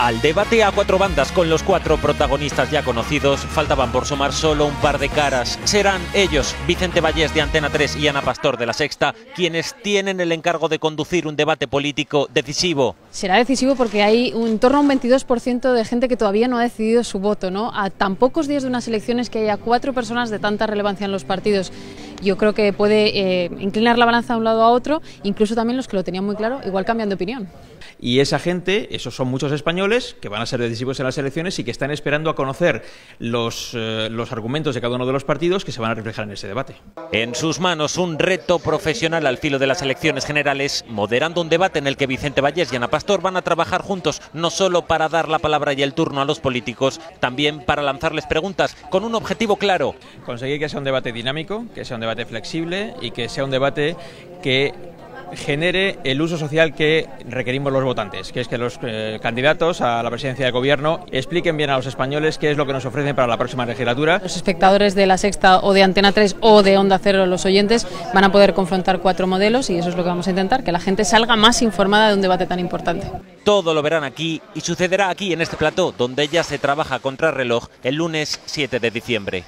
Al debate a cuatro bandas con los cuatro protagonistas ya conocidos, faltaban por sumar solo un par de caras. Serán ellos, Vicente Vallés de Antena 3 y Ana Pastor de La Sexta, quienes tienen el encargo de conducir un debate político decisivo. Será decisivo porque hay en torno a un 22% de gente que todavía no ha decidido su voto, ¿no? A tan pocos días de unas elecciones que haya cuatro personas de tanta relevancia en los partidos yo creo que puede eh, inclinar la balanza de un lado a otro, incluso también los que lo tenían muy claro, igual cambian de opinión. Y esa gente, esos son muchos españoles que van a ser decisivos en las elecciones y que están esperando a conocer los, eh, los argumentos de cada uno de los partidos que se van a reflejar en ese debate. En sus manos un reto profesional al filo de las elecciones generales, moderando un debate en el que Vicente Vallés y Ana Pastor van a trabajar juntos, no solo para dar la palabra y el turno a los políticos, también para lanzarles preguntas con un objetivo claro. Conseguir que sea un debate dinámico, que sea un debate flexible y que sea un debate que genere el uso social que requerimos los votantes, que es que los eh, candidatos a la presidencia del gobierno expliquen bien a los españoles qué es lo que nos ofrecen para la próxima legislatura. Los espectadores de La Sexta o de Antena 3 o de Onda Cero, los oyentes, van a poder confrontar cuatro modelos y eso es lo que vamos a intentar, que la gente salga más informada de un debate tan importante. Todo lo verán aquí y sucederá aquí en este plató, donde ya se trabaja contra reloj el lunes 7 de diciembre.